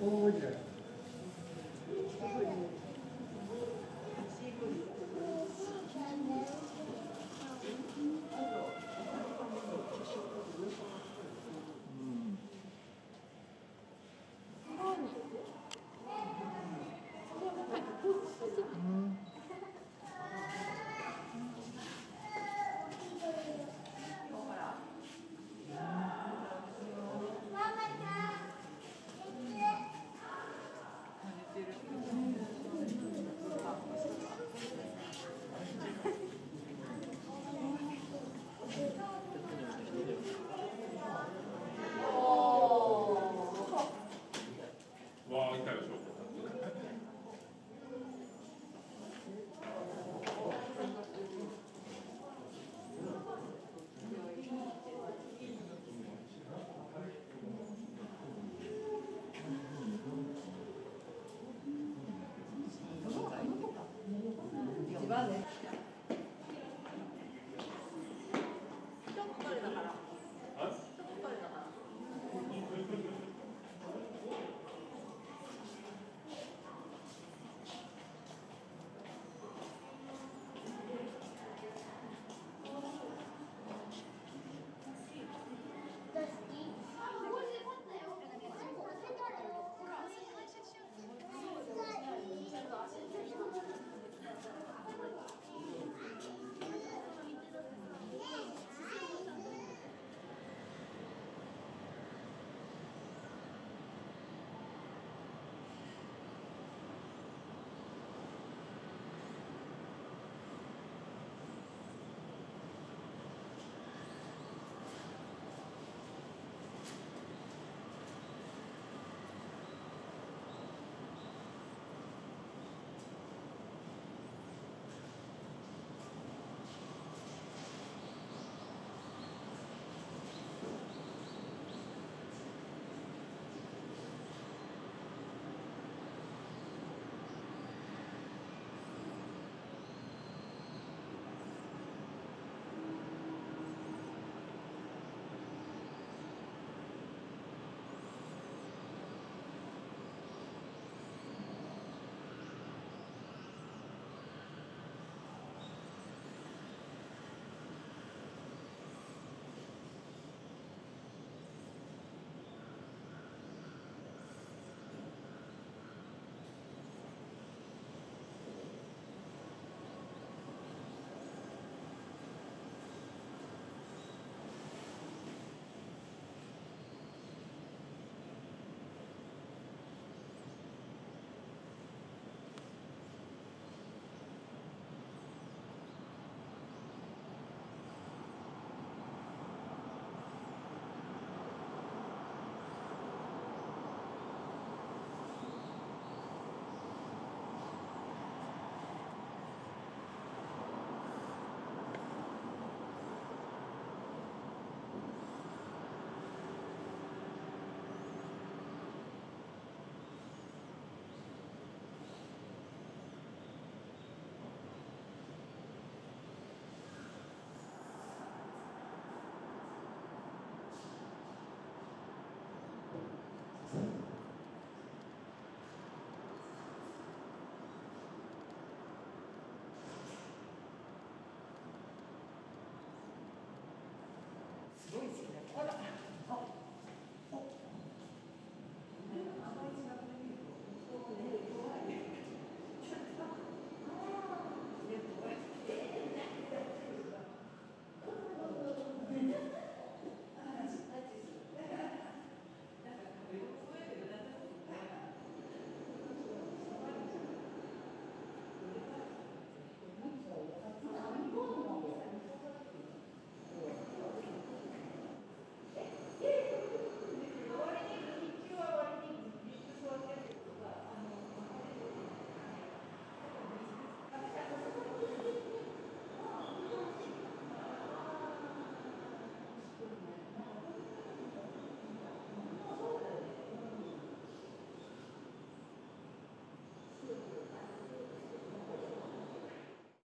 Who?